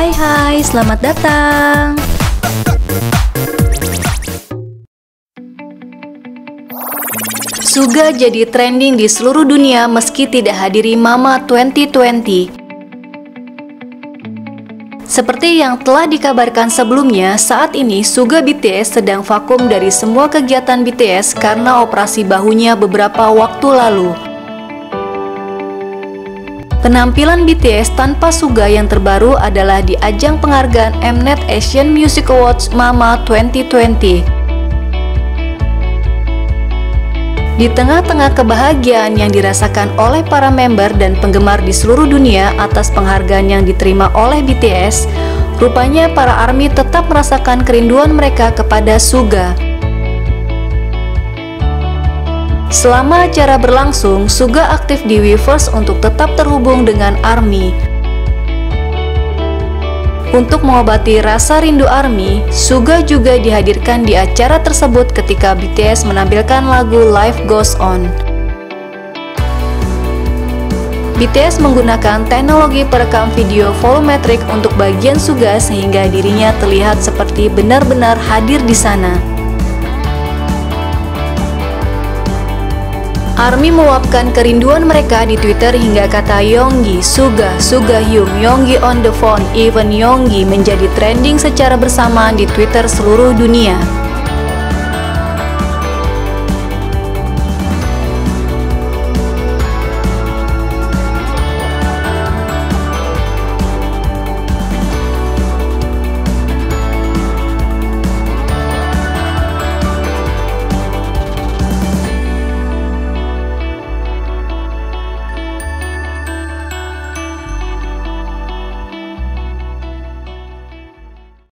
Hai hai, selamat datang. Suga jadi trending di seluruh dunia meski tidak hadiri Mama 2020. Seperti yang telah dikabarkan sebelumnya, saat ini Suga BTS sedang vakum dari semua kegiatan BTS karena operasi bahunya beberapa waktu lalu. Penampilan BTS tanpa Suga yang terbaru adalah di ajang penghargaan Mnet Asian Music Awards Mama 2020. Di tengah-tengah kebahagiaan yang dirasakan oleh para member dan penggemar di seluruh dunia atas penghargaan yang diterima oleh BTS, rupanya para ARMY tetap merasakan kerinduan mereka kepada Suga. Selama acara berlangsung, Suga aktif di Weverse untuk tetap terhubung dengan ARMY. Untuk mengobati rasa rindu ARMY, Suga juga dihadirkan di acara tersebut ketika BTS menampilkan lagu Life Goes On. BTS menggunakan teknologi perekam video volumetric untuk bagian Suga sehingga dirinya terlihat seperti benar-benar hadir di sana. ARMY meluapkan kerinduan mereka di Twitter hingga kata Yonggi, Suga, Suga Hyung, Yonggi on the phone, even Yonggi menjadi trending secara bersamaan di Twitter seluruh dunia.